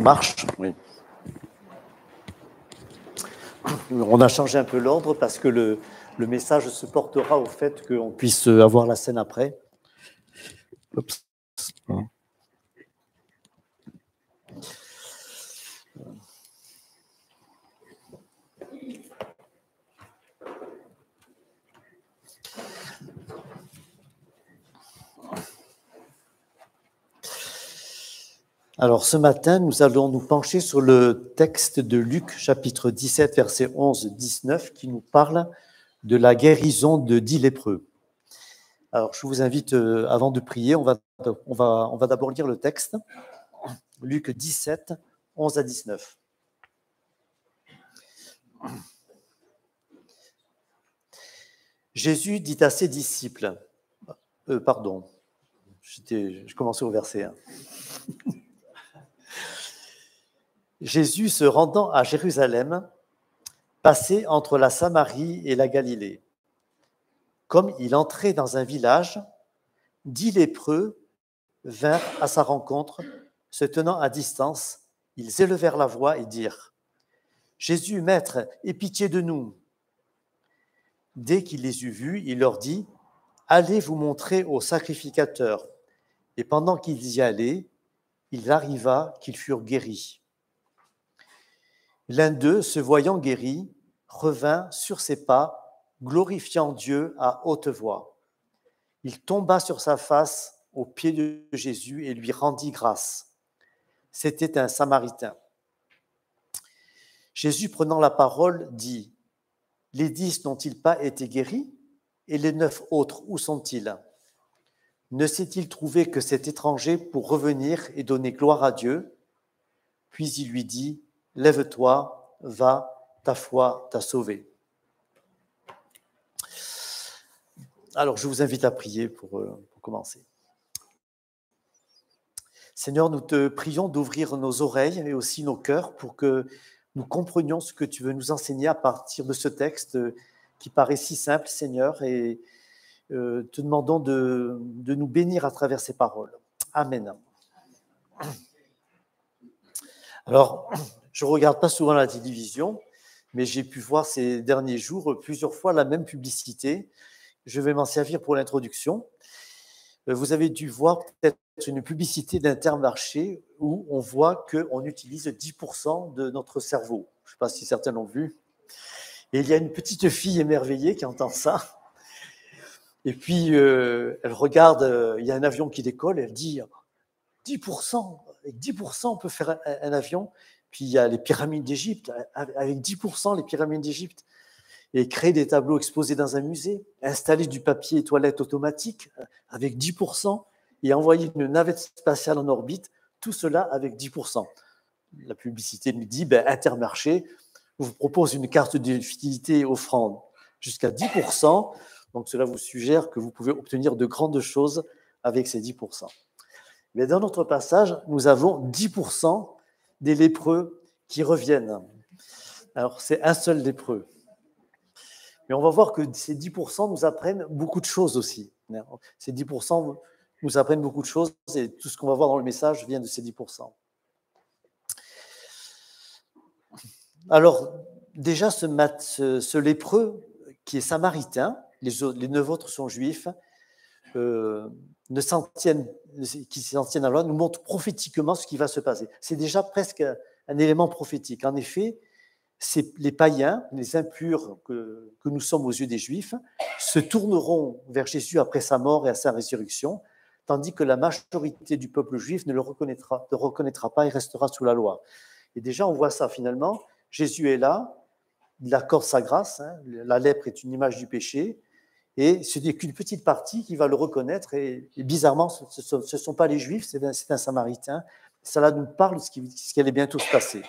Marche. On a changé un peu l'ordre parce que le, message se portera au fait qu'on puisse avoir la scène après. Alors ce matin, nous allons nous pencher sur le texte de Luc chapitre 17 verset 11-19 qui nous parle de la guérison de dix lépreux. Alors je vous invite, euh, avant de prier, on va, d'abord lire le texte. Luc 17, 11 à 19. Jésus dit à ses disciples, euh, pardon, je commençais au verset 1. Jésus, se rendant à Jérusalem, passait entre la Samarie et la Galilée. Comme il entrait dans un village, dix lépreux vinrent à sa rencontre, se tenant à distance. Ils élevèrent la voix et dirent Jésus, Maître, aie pitié de nous. Dès qu'il les eut vus, il leur dit Allez vous montrer au sacrificateur. Et pendant qu'ils y allaient, il arriva qu'ils furent guéris. L'un d'eux, se voyant guéri, revint sur ses pas, glorifiant Dieu à haute voix. Il tomba sur sa face aux pieds de Jésus et lui rendit grâce. C'était un Samaritain. Jésus, prenant la parole, dit, Les dix n'ont-ils pas été guéris Et les neuf autres, où sont-ils? Ne s'est-il trouvé que cet étranger pour revenir et donner gloire à Dieu? Puis il lui dit, Lève-toi, va, ta foi t'a sauvé. Alors, je vous invite à prier pour, euh, pour commencer. Seigneur, nous te prions d'ouvrir nos oreilles et aussi nos cœurs pour que nous comprenions ce que tu veux nous enseigner à partir de ce texte qui paraît si simple, Seigneur, et euh, te demandons de, de nous bénir à travers ces paroles. Amen. Alors, je ne regarde pas souvent la télévision, mais j'ai pu voir ces derniers jours plusieurs fois la même publicité. Je vais m'en servir pour l'introduction. Euh, vous avez dû voir peut-être une publicité d'Intermarché où on voit qu'on utilise 10% de notre cerveau. Je ne sais pas si certains l'ont vu. Et il y a une petite fille émerveillée qui entend ça. Et puis, euh, elle regarde, euh, il y a un avion qui décolle, elle dit 10%, avec 10%, on peut faire un avion. Puis il y a les pyramides d'Égypte, avec 10% les pyramides d'Égypte. Et créer des tableaux exposés dans un musée, installer du papier toilette automatique avec 10%, et envoyer une navette spatiale en orbite, tout cela avec 10%. La publicité nous dit, ben, Intermarché vous propose une carte de fidélité offrant jusqu'à 10%. Donc cela vous suggère que vous pouvez obtenir de grandes choses avec ces 10%. Mais dans notre passage, nous avons 10% des lépreux qui reviennent. Alors, c'est un seul lépreux. Mais on va voir que ces 10% nous apprennent beaucoup de choses aussi. Ces 10% nous apprennent beaucoup de choses et tout ce qu'on va voir dans le message vient de ces 10%. Alors, déjà, ce, ce, lépreux qui est samaritain, les neuf autres sont juifs, qui s'en tiennent à loi, nous montre prophétiquement ce qui va se passer. C'est déjà presque un élément prophétique. En effet, les païens, les impurs que, que, nous sommes aux yeux des Juifs, se tourneront vers Jésus après sa mort et à sa résurrection, tandis que la majorité du peuple juif ne le reconnaîtra, ne reconnaîtra pas et restera sous la loi. Et déjà, on voit ça finalement. Jésus est là, il accorde sa grâce. Hein. La lèpre est une image du péché. Et ce n'est qu'une petite partie qui va le reconnaître. Et, bizarrement, ce ne sont pas les Juifs, c'est un, Samaritain. Cela nous parle de ce qui, allait bientôt se passer.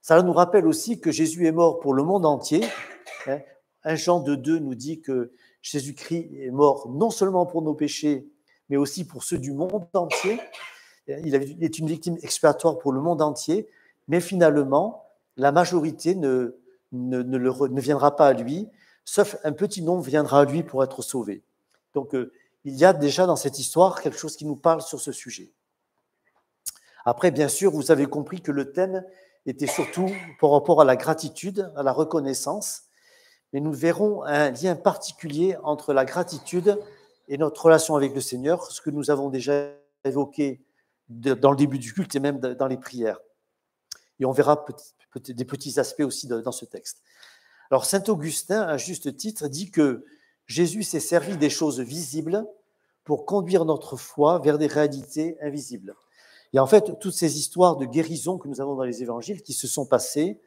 Cela nous rappelle aussi que Jésus est mort pour le monde entier. Hein. Un Jean de 2 nous dit que Jésus-Christ est mort non seulement pour nos péchés, mais aussi pour ceux du monde entier. Il est une victime expiatoire pour le monde entier, mais finalement, la majorité ne, ne viendra pas à lui, sauf un petit nombre viendra à lui pour être sauvé. Donc, euh, il y a déjà dans cette histoire quelque chose qui nous parle sur ce sujet. Après, bien sûr, vous avez compris que le thème était surtout par rapport à la gratitude, à la reconnaissance, mais nous verrons un lien particulier entre la gratitude et notre relation avec le Seigneur, ce que nous avons déjà évoqué dans le début du culte et même dans les prières. Et on verra des petits aspects aussi dans ce texte. Alors, Saint Augustin, à juste titre, dit que Jésus s'est servi des choses visibles pour conduire notre foi vers des réalités invisibles. Et en fait, toutes ces histoires de guérison que nous avons dans les évangiles qui se sont passées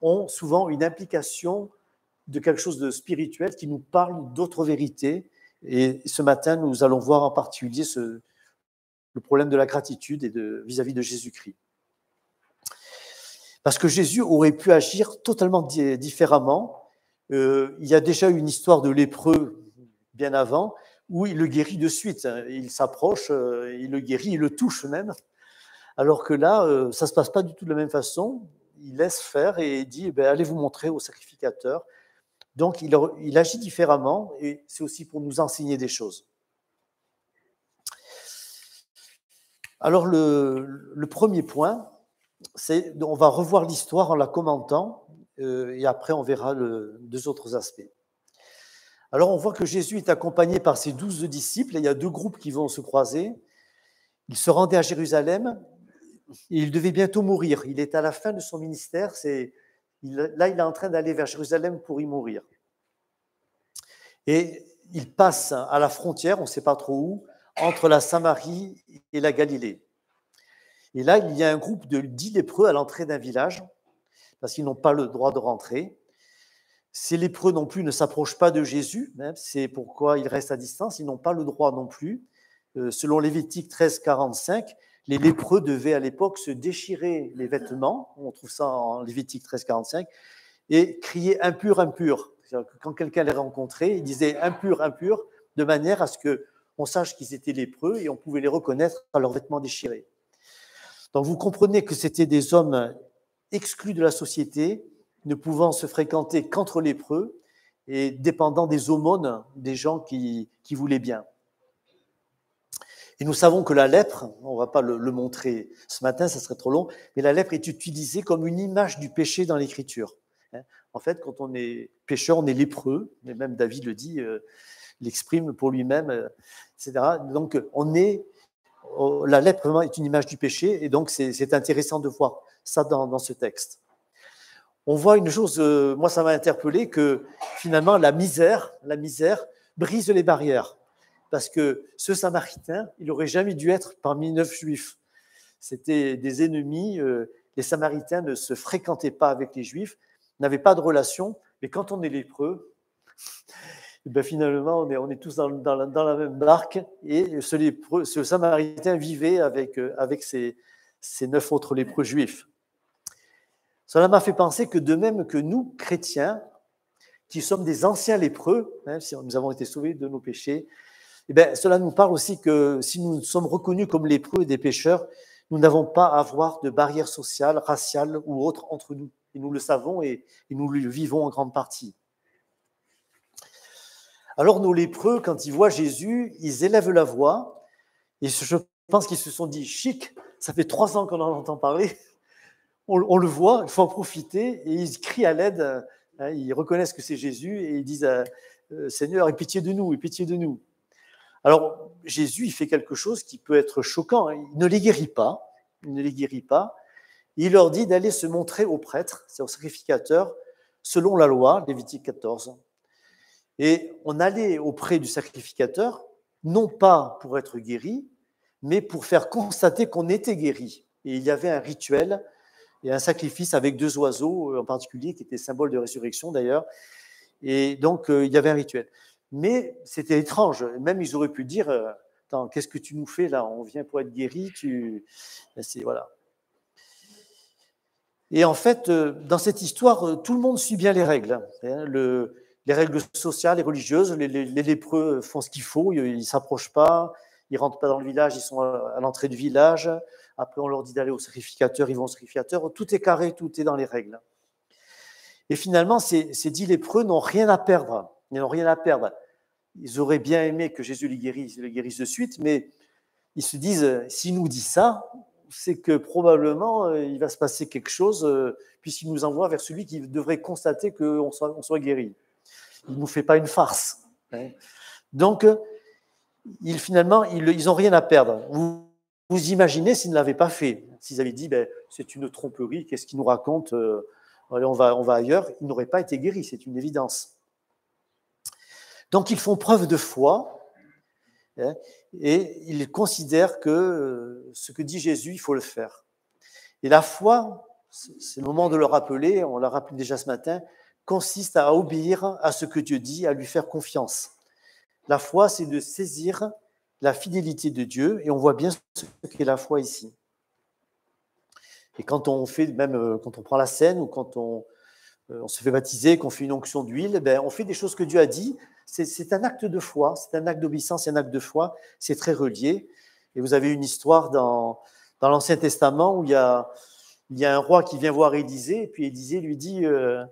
ont souvent une implication de quelque chose de spirituel qui nous parle d'autres vérités. Et ce matin, nous allons voir en particulier le problème de la gratitude vis-à-vis de Jésus-Christ. Parce que Jésus aurait pu agir totalement différemment. Euh, il y a déjà une histoire de lépreux bien avant où il le guérit de suite. Il s'approche, euh, il le guérit, il le touche même. Alors que là, euh, ça ne se passe pas du tout de la même façon. Il laisse faire et dit eh ben, allez vous montrer au sacrificateur. Donc il, agit différemment et c'est aussi pour nous enseigner des choses. Alors le, premier point, on va revoir l'histoire en la commentant euh, et après on verra deux autres aspects. Alors on voit que Jésus est accompagné par ses douze disciples il y a deux groupes qui vont se croiser. Il se rendait à Jérusalem et il devait bientôt mourir. Il est à la fin de son ministère. Là, il est en train d'aller vers Jérusalem pour y mourir. Et il passe à la frontière, on ne sait pas trop où, entre la Samarie et la Galilée. Et là, il y a un groupe de dix lépreux à l'entrée d'un village, parce qu'ils n'ont pas le droit de rentrer. Ces lépreux non plus ne s'approchent pas de Jésus, hein, c'est pourquoi ils restent à distance, ils n'ont pas le droit non plus. Euh, selon Lévitique 13, 45, les lépreux devaient à l'époque se déchirer les vêtements, on trouve ça en Lévitique 13, 45, et crier impur, impur. Quand quelqu'un les rencontrait, il disait impur, impur, de manière à ce que on sache qu'ils étaient lépreux et on pouvait les reconnaître par leurs vêtements déchirés. Donc vous comprenez que c'était des hommes exclus de la société, ne pouvant se fréquenter qu'entre lépreux et dépendant des aumônes des gens qui, voulaient bien. Et nous savons que la lèpre, on ne va pas le, montrer ce matin, ça serait trop long, mais la lèpre est utilisée comme une image du péché dans l'Écriture. En fait, quand on est pécheur, on est lépreux, mais même David le dit, euh, l'exprime pour lui-même, euh, etc. Donc, on est, la lèpre est une image du péché, et donc c'est intéressant de voir ça dans, ce texte. On voit une chose, euh, moi ça m'a interpellé, que finalement la misère, la misère brise les barrières, parce que ce Samaritain, il n'aurait jamais dû être parmi neuf Juifs. C'était des ennemis. Euh, les Samaritains ne se fréquentaient pas avec les Juifs, n'avaient pas de relation. Mais quand on est lépreux, ben finalement, on est, on est tous dans, la, même barque. Et ce, Samaritain vivait avec, euh, avec ses, neuf autres lépreux juifs. Cela m'a fait penser que de même que nous, chrétiens, qui sommes des anciens lépreux, hein, si nous avons été sauvés de nos péchés, eh bien, cela nous parle aussi que si nous sommes reconnus comme lépreux et des pécheurs, nous n'avons pas à avoir de barrières sociales, raciales ou autres entre nous. Et nous le savons et nous le vivons en grande partie. Alors nos lépreux, quand ils voient Jésus, ils élèvent la voix. Et je pense qu'ils se sont dit, chic, ça fait trois ans qu'on en entend parler. On, le voit, il faut en profiter. Et ils crient à l'aide. Hein, ils reconnaissent que c'est Jésus et ils disent, euh, Seigneur, aie pitié de nous, aie pitié de nous. Alors Jésus, il fait quelque chose qui peut être choquant. Hein. Il ne les guérit pas. Il ne les guérit pas. Il leur dit d'aller se montrer aux prêtres, c'est aux sacrificateurs, selon la loi, Lévitique 14. Et on allait auprès du sacrificateur, non pas pour être guéri, mais pour faire constater qu'on était guéri. Et il y avait un rituel et un sacrifice avec deux oiseaux euh, en particulier, qui étaient symbole de résurrection d'ailleurs. Et donc, euh, il y avait un rituel. Mais c'était étrange. Même ils auraient pu dire euh, qu'est-ce que tu nous fais là? On vient pour être guéri. Tu... Ben, voilà. Et en fait, dans cette histoire, tout le monde suit bien les règles. Hein. Les règles sociales et religieuses. Les, lépreux font ce qu'il faut, ils ne s'approchent pas, ils rentrent pas dans le village, ils sont à, l'entrée du village. Après, on leur dit d'aller au sacrificateur, ils vont au sacrificateur. Tout est carré, tout est dans les règles. Et finalement, ces, ces dix lépreux n'ont rien à perdre. Ils n'ont rien à perdre. Ils auraient bien aimé que Jésus les guérisse, les guérisse de suite, mais ils se disent, s'il nous dit ça, c'est que probablement euh, il va se passer quelque chose euh, puisqu'il nous envoie vers celui qui devrait constater qu'on soit, on soit guéri. Il ne nous fait pas une farce. Donc, ils, finalement, ils n'ont rien à perdre. Vous, vous imaginez s'ils ne l'avaient pas fait, s'ils avaient dit ben, c'est une tromperie, qu'est-ce qu'ils nous racontent on va, on va ailleurs, ils n'auraient pas été guéris, c'est une évidence. Donc ils font preuve de foi hein, et ils considèrent que euh, ce que dit Jésus, il faut le faire. Et la foi, c'est le moment de le rappeler, on l'a rappelé déjà ce matin, consiste à obéir à ce que Dieu dit, à lui faire confiance. La foi, c'est de saisir la fidélité de Dieu, et on voit bien ce qu'est la foi ici. Et quand on fait, même euh, quand on prend la scène ou quand on, euh, on se fait baptiser, qu'on fait une onction d'huile, ben, on fait des choses que Dieu a dit. C'est un acte de foi, c'est un acte d'obéissance, c'est un acte de foi, c'est très relié. Et vous avez une histoire dans, dans l'Ancien Testament où il y, a, il y a un roi qui vient voir Élisée, et puis Élisée lui dit euh,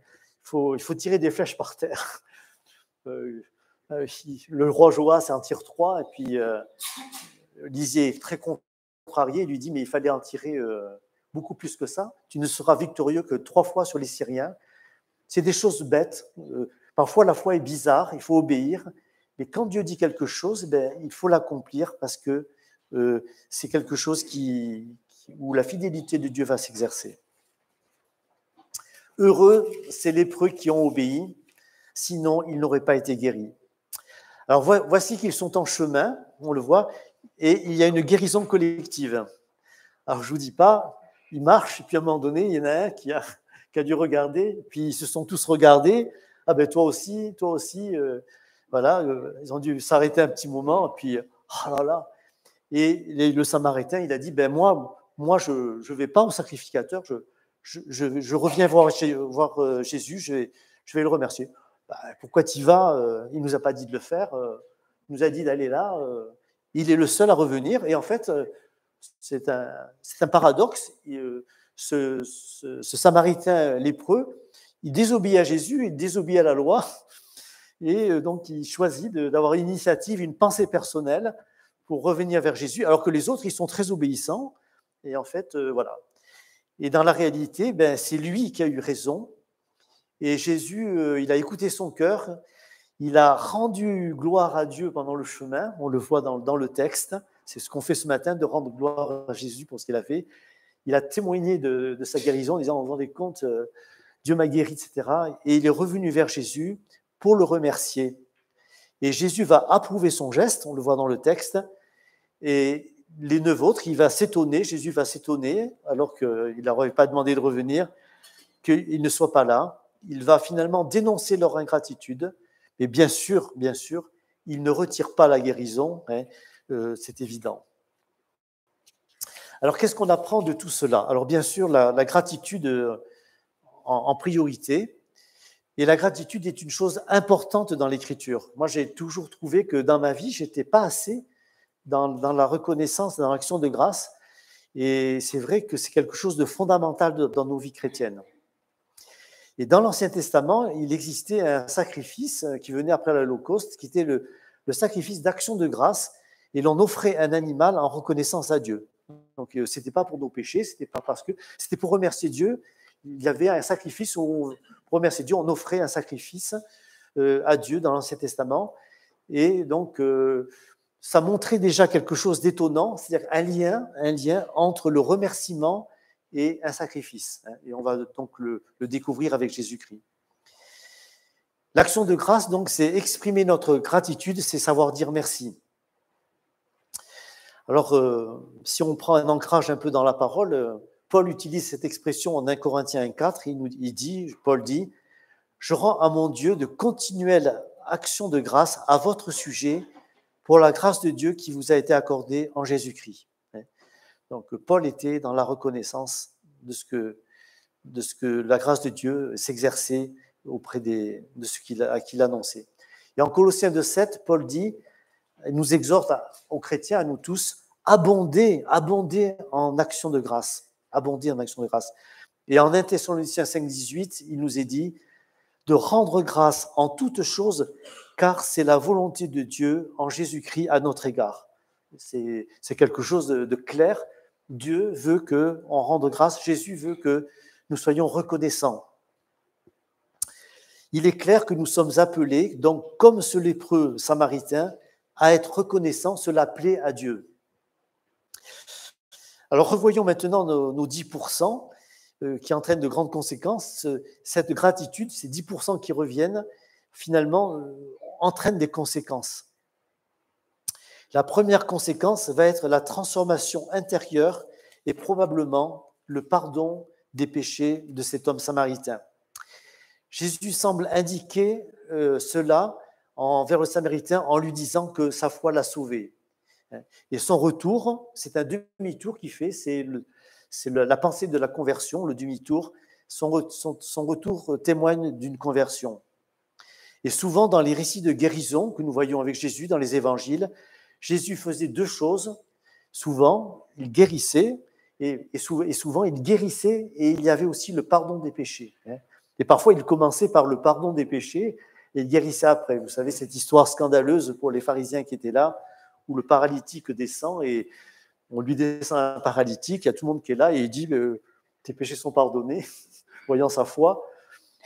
il faut tirer des flèches par terre. le roi Joas en tire trois, et puis Élisée est très contrarié, lui dit mais il fallait en tirer beaucoup plus que ça. Tu ne seras victorieux que trois fois sur les Syriens. C'est des choses bêtes. Euh, parfois, la foi est bizarre, il faut obéir. Mais quand Dieu dit quelque chose, ben, il faut l'accomplir parce que euh, c'est quelque chose où la fidélité de Dieu va s'exercer. Heureux, c'est lépreux qui ont obéi, sinon ils n'auraient pas été guéris. Alors voici qu'ils sont en chemin, on le voit, et il y a une guérison collective. Alors je ne vous dis pas, ils marchent, et puis à un moment donné, il y en a un qui a, qui a dû regarder, puis ils se sont tous regardés. Ah ben toi aussi, toi aussi. Euh, voilà, euh, ils ont dû s'arrêter un petit moment, et puis, oh là là. Et le Samaritain, il a dit, ben moi, moi je ne vais pas au sacrificateur, je, je, reviens voir, euh, Jésus, je vais, le remercier. Ben, pourquoi tu vas Il ne nous a pas dit de le faire, il nous a dit d'aller là. il est le seul à revenir, et en fait, c'est un, paradoxe. Ce, Samaritain lépreux, il désobéit à Jésus, il désobéit à la loi, et euh, donc il choisit d'avoir une initiative, une pensée personnelle pour revenir vers Jésus, alors que les autres, ils sont très obéissants. Et en fait, euh, voilà. Et dans la réalité, ben, c'est lui qui a eu raison. Et Jésus, euh, il a écouté son cœur, il a rendu gloire à Dieu pendant le chemin, on le voit dans, dans le texte. C'est ce qu'on fait ce matin, de rendre gloire à Jésus pour ce qu'il a fait. Il a témoigné de, sa guérison en disant, on rendez compte, euh, Dieu m'a guéri, etc. Et il est revenu vers Jésus pour le remercier. Et Jésus va approuver son geste, on le voit dans le texte. Et les neuf autres, il va s'étonner, Jésus va s'étonner, alors qu'il n'aurait pas demandé de revenir, qu'il ne soit pas là. Il va finalement dénoncer leur ingratitude. Mais bien sûr, bien sûr, il ne retire pas la guérison. Hein. Euh, c'est évident. Alors, qu'est-ce qu'on apprend de tout cela? Alors, bien sûr, la, gratitude euh, en, priorité. Et la gratitude est une chose importante dans l'écriture. Moi, j'ai toujours trouvé que dans ma vie, j'étais pas assez dans, la reconnaissance, dans l'action de grâce. Et c'est vrai que c'est quelque chose de fondamental dans nos vies chrétiennes. Et dans l'Ancien Testament, il existait un sacrifice qui venait après l'Holocauste, qui était le, sacrifice d'action de grâce et l'on offrait un animal en reconnaissance à Dieu. Donc, euh, ce n'était pas pour nos péchés, c'était pas parce que c'était pour remercier Dieu. Il y avait un sacrifice où, pour remercier Dieu, on offrait un sacrifice euh, à Dieu dans l'Ancien Testament. Et donc, euh, ça montrait déjà quelque chose d'étonnant, c'est-à-dire un lien, un lien entre le remerciement et un sacrifice. Hein. Et on va donc le, découvrir avec Jésus-Christ. L'action de grâce, donc, c'est exprimer notre gratitude, c'est savoir dire merci. Alors, euh, si on prend un ancrage un peu dans la parole, euh, Paul utilise cette expression en 1 Corinthiens 4, il, nous, il dit, Paul dit, je rends à mon Dieu de continuelles actions de grâce à votre sujet pour la grâce de Dieu qui vous a été accordée en Jésus-Christ. Hein. Donc, Paul était dans la reconnaissance de ce que, de ce que la grâce de Dieu s'exerçait auprès de ce qu'il a, qu'il annonçait. Et en Colossiens 2,7, Paul dit il nous exhorte aux chrétiens, à nous tous, abonder, abonder en action de grâce, abonder en action de grâce. Et en 1 Thessaloniciens 5, 18, il nous est dit de rendre grâce en toutes choses, car c'est la volonté de Dieu en Jésus-Christ à notre égard. C'est quelque chose de, clair. Dieu veut que on rende grâce, Jésus veut que nous soyons reconnaissants. Il est clair que nous sommes appelés, comme ce lépreux samaritain, à être reconnaissants, cela plaît à Dieu. Alors revoyons maintenant nos, 10% euh, qui entraînent de grandes conséquences. Cette gratitude, ces 10% qui reviennent, finalement, entraînent des conséquences. La première conséquence va être la transformation intérieure et probablement le pardon des péchés de cet homme samaritain. Jésus semble indiquer euh, cela envers le samaritain en lui disant que sa foi l'a sauvé. Et son retour, c'est un demi-tour qu'il fait, c'est la pensée de la conversion, le demi-tour. Son, retour témoigne d'une conversion. Et souvent, dans les récits de guérison que nous voyons avec Jésus dans les évangiles, Jésus faisait deux choses. Souvent, il guérissait, et, souvent, il guérissait, et il y avait aussi le pardon des péchés. Hein. Et parfois, il commençait par le pardon des péchés, et il guérissait après. Vous savez, cette histoire scandaleuse pour les pharisiens qui étaient là, où le paralytique descend, et on lui descend un paralytique, il y a tout le monde qui est là, et il dit, tes péchés sont pardonnés, voyant sa foi.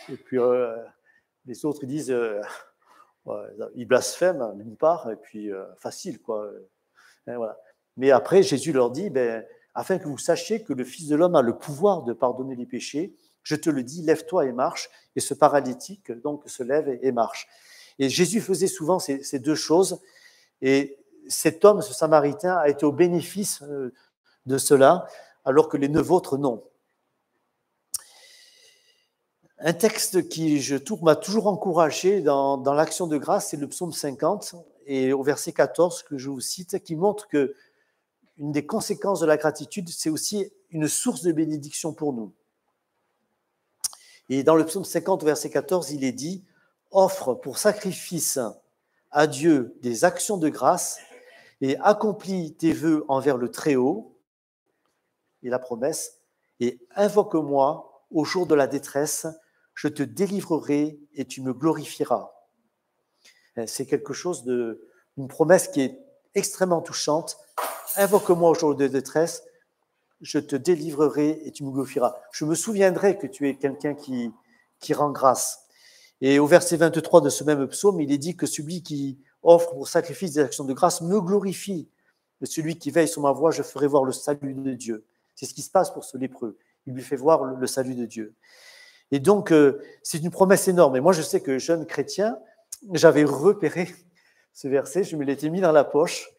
Et puis, euh, les autres, ils disent, euh, ils blasphèment d'une part, et puis euh, facile, quoi. voilà. Mais après, Jésus leur dit, ben, afin que vous sachiez que le Fils de l'homme a le pouvoir de pardonner les péchés, je te le dis, lève-toi et marche. Et ce paralytique, donc, se lève et, marche. Et Jésus faisait souvent ces, ces, deux choses. Et cet homme, ce Samaritain, a été au bénéfice euh, de cela, alors que les neuf autres, non. Un texte qui m'a toujours encouragé dans, l'action de grâce, c'est le psaume 50, et au verset 14 que je vous cite, qui montre que une des conséquences de la gratitude, c'est aussi une source de bénédiction pour nous. Et dans le psaume 50, verset 14, il est dit Offre pour sacrifice à Dieu des actions de grâce et accomplis tes vœux envers le Très-Haut, et la promesse, et invoque-moi au jour de la détresse, je te délivrerai et tu me glorifieras. Euh, c'est quelque chose de, une promesse qui est extrêmement touchante. Invoque-moi au jour de détresse, je te délivrerai et tu me glorifieras. Je me souviendrai que tu es quelqu'un qui, rend grâce. Et au verset 23 de ce même psaume, il est dit que celui qui offre pour sacrifice des actions de grâce me glorifie. Celui qui veille sur ma voie, je ferai voir le salut de Dieu. C'est ce qui se passe pour ce lépreux. Il lui fait voir le salut de Dieu. Et donc, euh, c'est une promesse énorme. Et moi, je sais que jeune chrétien, j'avais repéré ce verset, je me l'étais mis dans la poche,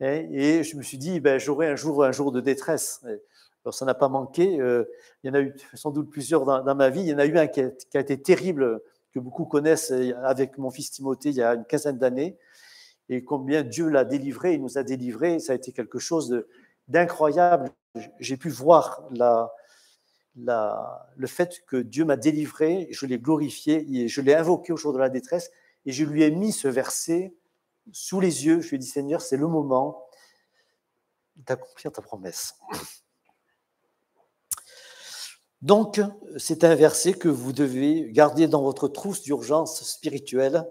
hein, et, je me suis dit, ben, j'aurai un jour un jour de détresse. Alors, ça n'a pas manqué. Euh, il y en a eu sans doute plusieurs dans, ma vie. Il y en a eu un qui a, été terrible, que beaucoup connaissent avec mon fils Timothée il y a une quinzaine d'années. Et combien Dieu l'a délivré, il nous a délivré. Ça a été quelque chose d'incroyable. J'ai pu voir la, le fait que Dieu m'a délivré, je l'ai glorifié, et je l'ai invoqué au jour de la détresse, et je lui ai mis ce verset sous les yeux. Je lui ai dit, Seigneur, c'est le moment d'accomplir ta promesse. Donc, c'est un verset que vous devez garder dans votre trousse d'urgence spirituelle,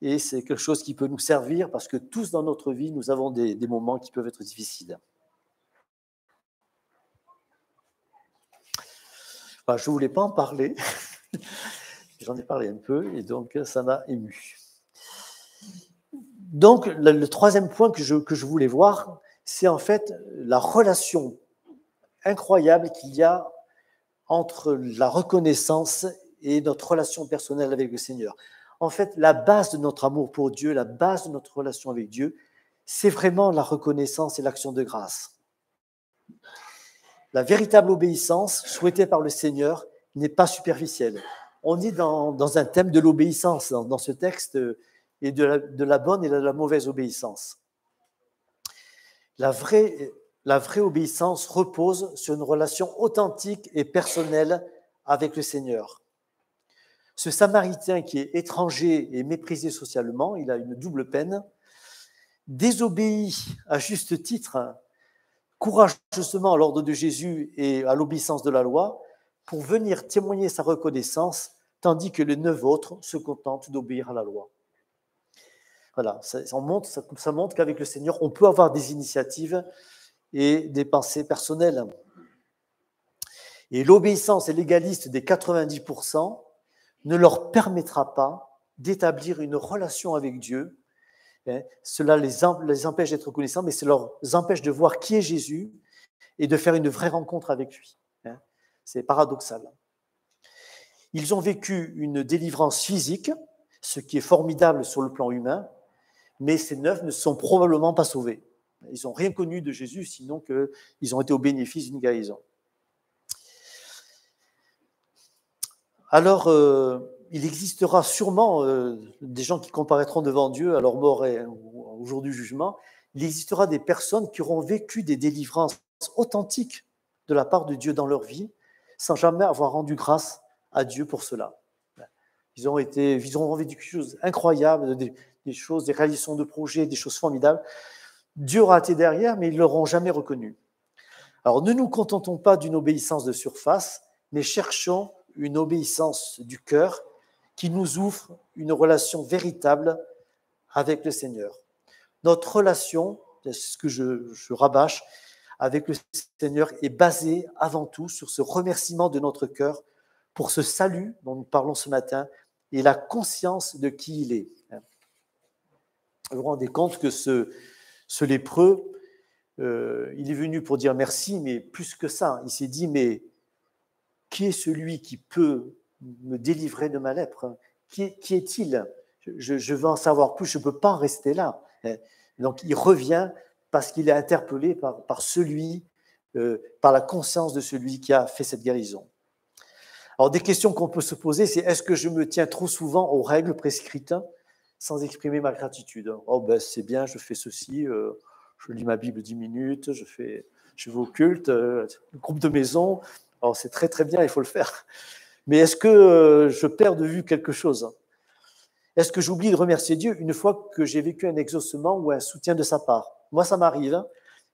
et c'est quelque chose qui peut nous servir parce que tous dans notre vie, nous avons des moments qui peuvent être difficiles. Je ne voulais pas en parler. J'en ai parlé un peu et donc ça m'a ému. Donc, le, troisième point que je, que je voulais voir, c'est en fait la relation incroyable qu'il y a entre la reconnaissance et notre relation personnelle avec le Seigneur. En fait, la base de notre amour pour Dieu, la base de notre relation avec Dieu, c'est vraiment la reconnaissance et l'action de grâce. La véritable obéissance souhaitée par le Seigneur n'est pas superficielle. On est dans, un thème de l'obéissance dans, ce texte et de la, bonne et de la mauvaise obéissance. La vraie, la vraie obéissance repose sur une relation authentique et personnelle avec le Seigneur. Ce Samaritain qui est étranger et méprisé socialement, il a une double peine, désobéit à juste titre courageusement à l'ordre de Jésus et à l'obéissance de la loi pour venir témoigner sa reconnaissance, tandis que les neuf autres se contentent d'obéir à la loi. Voilà, ça, montre, ça, montre qu'avec le Seigneur, on peut avoir des initiatives et des pensées personnelles. Et l'obéissance et l'égaliste des 90% ne leur permettra pas d'établir une relation avec Dieu. Hein, cela les, empêche d'être reconnaissants, mais cela leur empêche de voir qui est Jésus et de faire une vraie rencontre avec lui. Hein. C'est paradoxal. Ils ont vécu une délivrance physique, ce qui est formidable sur le plan humain, mais ces neuf ne sont probablement pas sauvés. Ils n'ont rien connu de Jésus, sinon qu'ils ont été au bénéfice d'une guérison. alors euh, il existera sûrement euh, des gens qui comparaîtront devant Dieu à leur mort et au jour du jugement. Il existera des personnes qui auront vécu des délivrances authentiques de la part de Dieu dans leur vie, sans jamais avoir rendu grâce à Dieu pour cela. Ils ont été, ils ont vécu des choses incroyables, des, des, choses, des réalisations de projets, des choses formidables. Dieu aura été derrière, mais ils ne l'auront jamais reconnu. Alors ne nous contentons pas d'une obéissance de surface, mais cherchons une obéissance du cœur qui nous ouvre une relation véritable avec le Seigneur. Notre relation, c'est ce que je, je, rabâche, avec le Seigneur est basée avant tout sur ce remerciement de notre cœur pour ce salut dont nous parlons ce matin et la conscience de qui il est. Vous vous rendez compte que ce, lépreux, euh, il est venu pour dire merci, mais plus que ça, il s'est dit, mais qui est celui qui peut me délivrer de ma lèpre Qui, est-il? Je, veux en savoir plus, je ne peux pas en rester là. Donc il revient parce qu'il est interpellé par, celui, euh, par la conscience de celui qui a fait cette guérison. Alors des questions qu'on peut se poser, c'est est-ce que je me tiens trop souvent aux règles prescrites sans exprimer ma gratitude? Oh ben c'est bien, je fais ceci, euh, je lis ma Bible dix minutes, je fais, je vais au culte, euh, groupe de maison, alors c'est très très bien, il faut le faire. Mais est-ce que euh, je perds de vue quelque chose? Est-ce que j'oublie de remercier Dieu une fois que j'ai vécu un exaucement ou un soutien de sa part? Moi, ça m'arrive. Hein.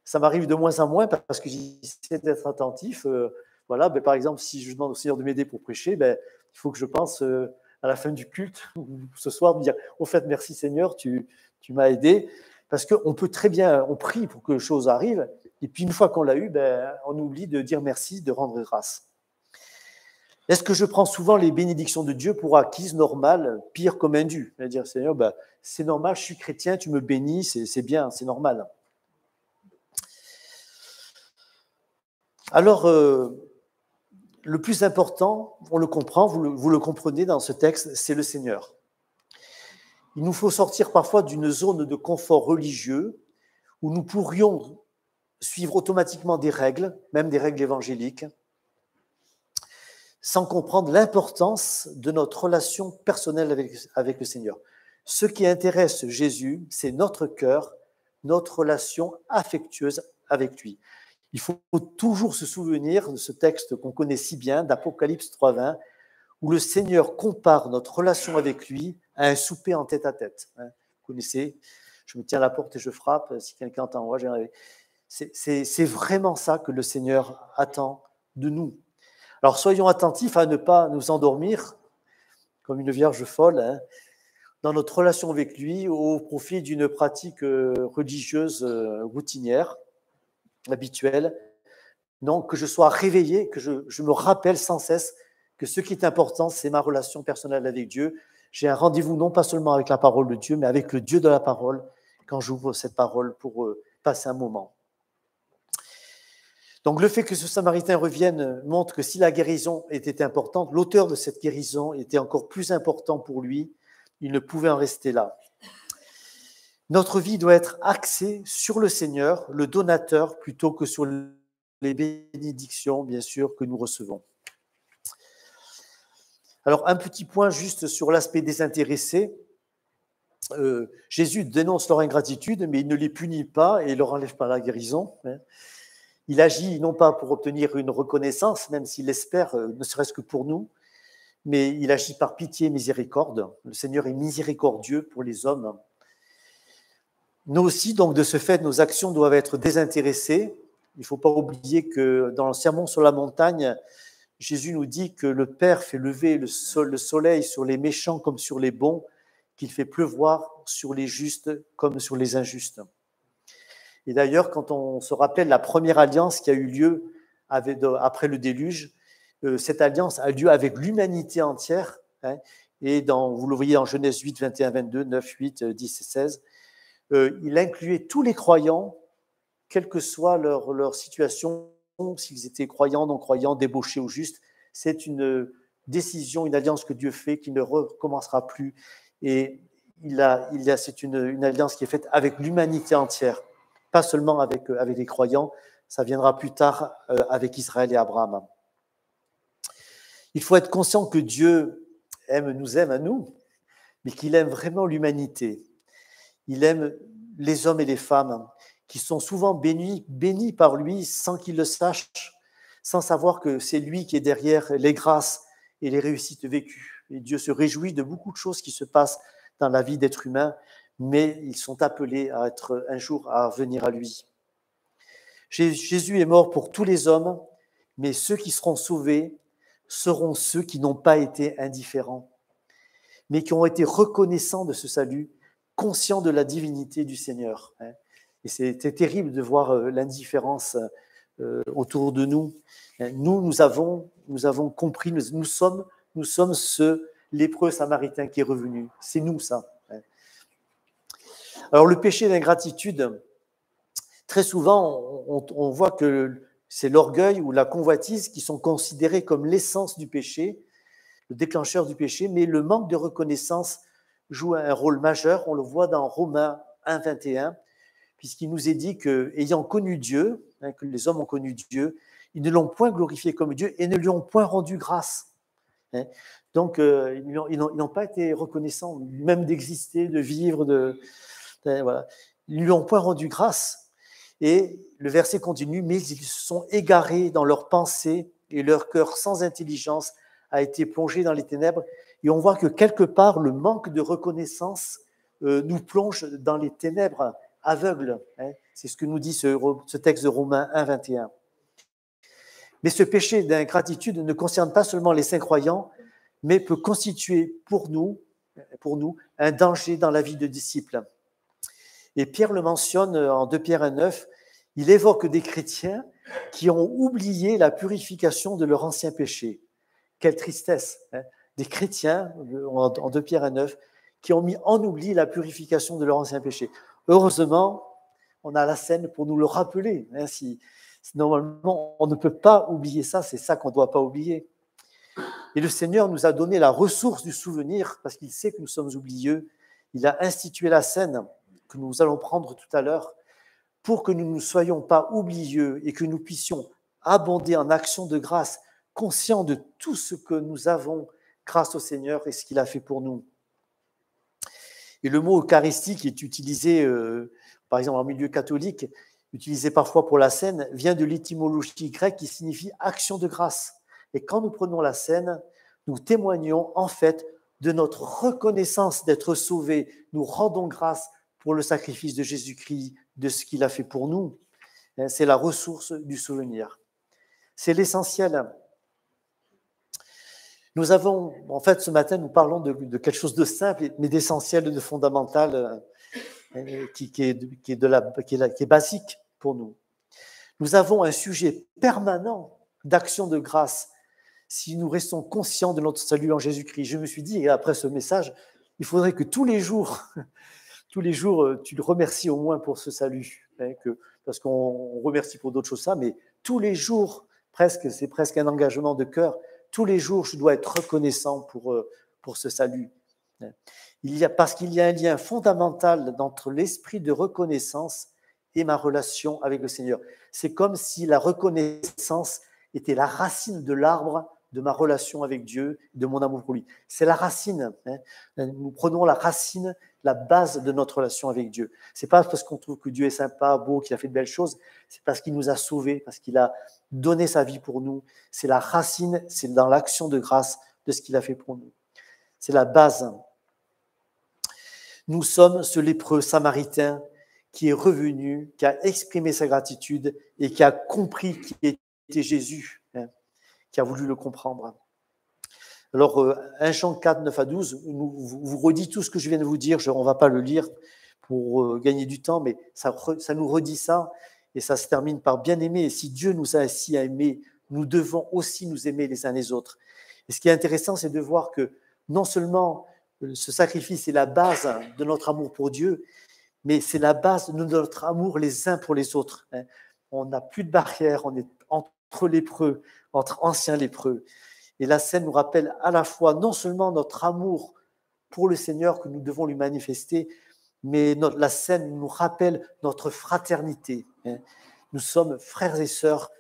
Ça m'arrive de moins en moins parce que j'essaie d'être attentif. Euh, voilà, ben, par exemple, si je demande au Seigneur de m'aider pour prêcher, ben, il faut que je pense euh, à la fin du culte ce soir de dire au fait merci Seigneur, tu, tu m'as aidé. Parce qu'on peut très bien, on prie pour que les choses arrivent, et puis une fois qu'on l'a eu, ben, on oublie de dire merci, de rendre grâce. Est-ce que je prends souvent les bénédictions de Dieu pour acquises, normales, pire comme indu C'est-à-dire, Seigneur, ben, c'est normal, je suis chrétien, tu me bénis, c'est bien, c'est normal. Alors, euh, le plus important, on le comprend, vous le comprenez dans ce texte, c'est le Seigneur. Il nous faut sortir parfois d'une zone de confort religieux où nous pourrions suivre automatiquement des règles, même des règles évangéliques, sans comprendre l'importance de notre relation personnelle avec, le Seigneur. Ce qui intéresse Jésus, c'est notre cœur, notre relation affectueuse avec lui. Il faut toujours se souvenir de ce texte qu'on connaît si bien, d'Apocalypse 3.20, où le Seigneur compare notre relation avec lui à un souper en tête à tête. Vous connaissez, je me tiens à la porte et je frappe, si quelqu'un entend, moi, c'est vraiment ça que le Seigneur attend de nous. Alors soyons attentifs à ne pas nous endormir comme une vierge folle hein, dans notre relation avec lui au profit d'une pratique euh, religieuse euh, routinière, habituelle. Non, que je sois réveillé, que je, je me rappelle sans cesse que ce qui est important, c'est ma relation personnelle avec Dieu. J'ai un rendez-vous non pas seulement avec la parole de Dieu, mais avec le Dieu de la parole quand j'ouvre cette parole pour euh, passer un moment. Donc le fait que ce Samaritain revienne montre que si la guérison était importante, l'auteur de cette guérison était encore plus important pour lui. Il ne pouvait en rester là. Notre vie doit être axée sur le Seigneur, le donateur, plutôt que sur les bénédictions, bien sûr, que nous recevons. Alors un petit point juste sur l'aspect désintéressé. Euh, Jésus dénonce leur ingratitude, mais il ne les punit pas et il leur enlève pas la guérison. Hein. Il agit non pas pour obtenir une reconnaissance, même s'il espère, euh, ne serait-ce que pour nous, mais il agit par pitié et miséricorde. Le Seigneur est miséricordieux pour les hommes. Nous aussi, donc, de ce fait, nos actions doivent être désintéressées. Il ne faut pas oublier que dans le Sermon sur la montagne, Jésus nous dit que le Père fait lever le, soleil sur les méchants comme sur les bons, qu'il fait pleuvoir sur les justes comme sur les injustes. Et d'ailleurs, quand on se rappelle la première alliance qui a eu lieu après le déluge, euh, cette alliance a lieu avec l'humanité entière. Hein, et dans, vous le voyez en Genèse 8, 21, 22, 9, 8, 10 et 16. Euh, il incluait tous les croyants, quelle que soit leur, situation, s'ils étaient croyants, non croyants, débauchés ou justes. C'est une décision, une alliance que Dieu fait qui ne recommencera plus. Et c'est une, alliance qui est faite avec l'humanité entière, pas seulement avec, avec les croyants. Ça viendra plus tard euh, avec Israël et Abraham. Il faut être conscient que Dieu aime, nous aime à nous, mais qu'il aime vraiment l'humanité. Il aime les hommes et les femmes qui sont souvent bénis, bénis par lui sans qu'ils le sachent, sans savoir que c'est lui qui est derrière les grâces et les réussites vécues. Et Dieu se réjouit de beaucoup de choses qui se passent dans la vie d'être humain, mais ils sont appelés à être un jour à venir à lui. Jésus est mort pour tous les hommes, mais ceux qui seront sauvés seront ceux qui n'ont pas été indifférents, mais qui ont été reconnaissants de ce salut, conscients de la divinité du Seigneur. Hein. Et c'était terrible de voir euh, l'indifférence euh, autour de nous. Nous, nous avons, nous avons compris, nous, sommes, nous sommes ce lépreux samaritain qui est revenu. C'est nous, ça. Alors, le péché d'ingratitude, très souvent, on, on voit que c'est l'orgueil ou la convoitise qui sont considérés comme l'essence du péché, le déclencheur du péché, mais le manque de reconnaissance joue un rôle majeur. On le voit dans Romains 1, 21, puisqu'il nous est dit que, ayant connu Dieu, hein, que les hommes ont connu Dieu, ils ne l'ont point glorifié comme Dieu et ne lui ont point rendu grâce. Hein. Donc, euh, ils n'ont pas été reconnaissants, même d'exister, de vivre, de, Ils ne lui ont point rendu grâce. Et le verset continue, mais ils se sont égarés dans leurs pensées et leur cœur sans intelligence a été plongé dans les ténèbres. Et on voit que quelque part, le manque de reconnaissance euh, nous plonge dans les ténèbres aveugles. Hein. C'est ce que nous dit ce, texte de Romains 1, 21. Mais ce péché d'ingratitude ne concerne pas seulement les saints croyants, mais peut constituer pour nous, pour nous un danger dans la vie de disciples. Et Pierre le mentionne en 2 Pierre 9, il évoque des chrétiens qui ont oublié la purification de leur ancien péché. Quelle tristesse hein. Des chrétiens, en 2 Pierre 9, qui ont mis en oubli la purification de leur ancien péché. Heureusement, on a la scène pour nous le rappeler. Hein, si, normalement, on ne peut pas oublier ça, c'est ça qu'on ne doit pas oublier. Et le Seigneur nous a donné la ressource du souvenir parce qu'il sait que nous sommes oublieux. Il a institué la scène que nous allons prendre tout à l'heure pour que nous ne soyons pas oublieux et que nous puissions abonder en actions de grâce, conscients de tout ce que nous avons grâce au Seigneur et ce qu'il a fait pour nous. Et le mot eucharistique est utilisé, euh, par exemple, en milieu catholique, utilisé parfois pour la scène, vient de l'étymologie grecque qui signifie action de grâce. Et quand nous prenons la scène, nous témoignons en fait de notre reconnaissance d'être sauvés. Nous rendons grâce pour le sacrifice de Jésus-Christ, de ce qu'il a fait pour nous. Hein, c'est la ressource du souvenir. C'est l'essentiel. Nous avons, en fait, ce matin, nous parlons de, quelque chose de simple, mais d'essentiel, de fondamental, euh, qui, est, de la, qui, est qui est basique pour nous. Nous avons un sujet permanent d'action de grâce si nous restons conscients de notre salut en Jésus-Christ. Je me suis dit, et après ce message, il faudrait que tous les jours, tous les jours, euh, tu le remercies au moins pour ce salut. Hein, que, parce qu'on remercie pour d'autres choses, ça, mais tous les jours, presque, c'est presque un engagement de cœur. Tous les jours, je dois être reconnaissant pour, euh, pour ce salut. Hein. Il y a, parce qu'il y a un lien fondamental entre l'esprit de reconnaissance et ma relation avec le Seigneur. C'est comme si la reconnaissance était la racine de l'arbre de ma relation avec Dieu, de mon amour pour lui. C'est la racine. Hein. Nous prenons la racine la base de notre relation avec Dieu. C'est pas parce qu'on trouve que Dieu est sympa, beau, qu'il a fait de belles choses, c'est parce qu'il nous a sauvés, parce qu'il a donné sa vie pour nous. C'est la racine, c'est dans l'action de grâce de ce qu'il a fait pour nous. C'est la base. Nous sommes ce lépreux samaritain qui est revenu, qui a exprimé sa gratitude et qui a compris qui était Jésus, qui a voulu le comprendre. Alors, 1 euh, Jean 4, 9 à 12, vous, vous redit tout ce que je viens de vous dire, on ne va pas le lire, pour euh, gagner du temps, mais ça, ça nous redit ça et ça se termine par bien aimer. Et si Dieu nous a ainsi à nous devons aussi nous aimer les uns les autres. Et ce qui est intéressant, c'est de voir que non seulement euh, ce sacrifice est la base de notre amour pour Dieu, mais c'est la base de notre amour les uns pour les autres. Hein. On n'a plus de barrière, on est lépreux, entre anciens lépreux. Et la scène nous rappelle à la fois non seulement notre amour pour le Seigneur que nous devons lui manifester, mais la scène nous rappelle notre fraternité. Hein. Nous sommes frères et sœurs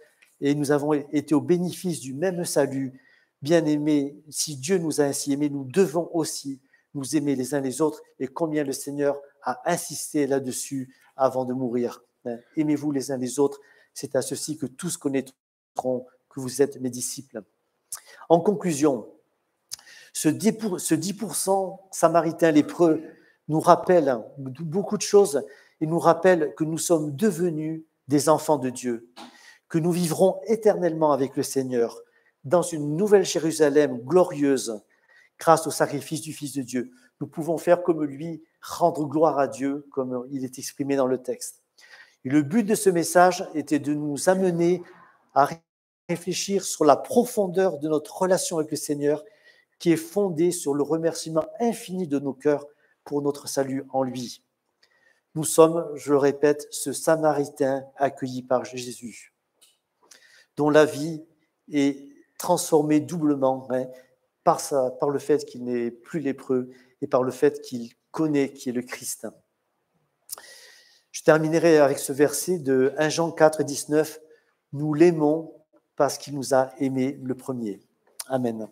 et nous avons été au bénéfice du même salut. Bien-aimés, si Dieu nous a ainsi aimés, nous devons aussi nous aimer les uns les autres et combien le Seigneur a insisté là-dessus avant de mourir. Hein. Aimez-vous les uns les autres, c'est à ceci que tous connaîtront que vous êtes mes disciples. En conclusion, ce 10%, samaritain lépreux nous rappelle beaucoup de choses et nous rappelle que nous sommes devenus des enfants de Dieu, que nous vivrons éternellement avec le Seigneur dans une nouvelle Jérusalem glorieuse grâce au sacrifice du Fils de Dieu. Nous pouvons faire comme lui, rendre gloire à Dieu, comme il est exprimé dans le texte. Le but de ce message était de nous amener à réfléchir sur la profondeur de notre relation avec le Seigneur, qui est fondée sur le remerciement infini de nos cœurs pour notre salut en lui. Nous sommes, je répète, ce Samaritain accueilli par Jésus, dont la vie est transformée doublement hein, par, par le fait qu'il n'est plus lépreux et par le fait qu'il connaît qui est le Christ. Je terminerai avec ce verset de 1 Jean 4, 19. Nous l'aimons parce qu'il nous a aimés le premier. Amen.